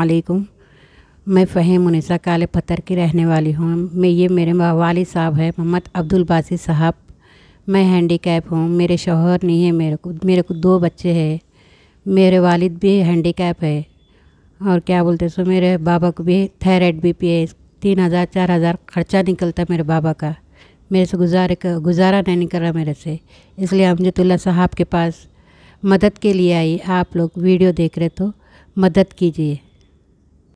अलकुम मैं फ़हीम उनिसा काले पत्थर की रहने वाली हूँ। मैं ये मेरे वाली साहब है, मोहम्मद अब्दुल बासी साहब। मैं हैंडीकैप हूँ, मेरे शोहर नहीं है, मेरे को मेरे को दो बच्चे हैं। मेरे वालिद भी हैंडीकैप है। और क्या बोलते सो मेरे बाबा को भी थायराइड बी पी है। तीन हज़ार, चार हज़ार ख़र्चा निकलता मेरे बाबा का। मेरे से गुजारे, गुजारा नहीं निकल रहा मेरे से। इसलिए अमजतुल्ला साहब के पास मदद के लिए आई। आप लोग वीडियो देख रहे तो मदद कीजिए।